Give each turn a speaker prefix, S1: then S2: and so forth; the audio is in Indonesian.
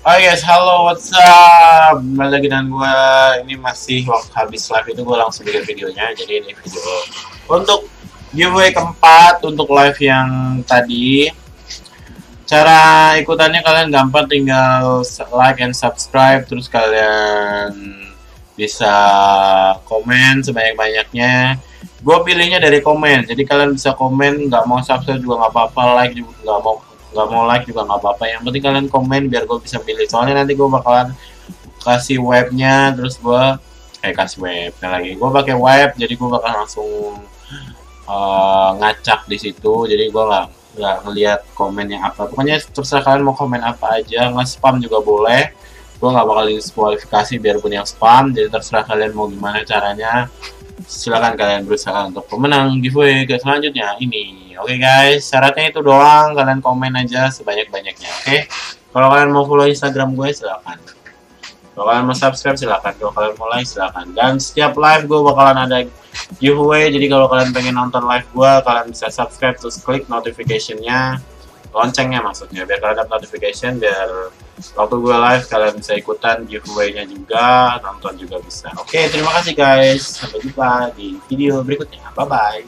S1: Oh yes, halo, what's up? Kembali lagi dengan gue, ini masih waktu habis live itu gue langsung bikin videonya. Jadi ini video untuk giveaway keempat untuk live yang tadi. Cara ikutannya kalian gampang tinggal like and subscribe Terus kalian bisa komen sebanyak-banyaknya. Gue pilihnya dari komen, jadi kalian bisa komen, nggak mau subscribe juga nggak apa-apa, like juga nggak mau nggak mau like juga nggak apa-apa. Yang penting kalian komen biar gue bisa pilih soalnya nanti gue bakalan kasih webnya terus gue eh kasih webnya lagi. Gue pakai web jadi gue bakal langsung uh, ngacak di situ. Jadi gue nggak nggak ngelihat komennya apa. Pokoknya terserah kalian mau komen apa aja. Nggak spam juga boleh. Gue nggak bakal diskualifikasi biarpun yang spam. Jadi terserah kalian mau gimana caranya silakan kalian berusaha untuk pemenang giveaway ke selanjutnya ini Oke okay guys, syaratnya itu doang. Kalian komen aja sebanyak-banyaknya. Oke. Okay? Kalau kalian mau follow Instagram gue silakan. Kalau kalian mau subscribe silakan. Kalau kalian mau like silakan. Dan setiap live gue bakalan ada giveaway. Jadi kalau kalian pengen nonton live gue, kalian bisa subscribe terus klik notificationnya, loncengnya maksudnya, biar kalian dapat notification. Biar waktu gue live kalian bisa ikutan giveaway-nya juga, nonton juga bisa. Oke, okay, terima kasih guys. Sampai jumpa di video berikutnya. Bye bye.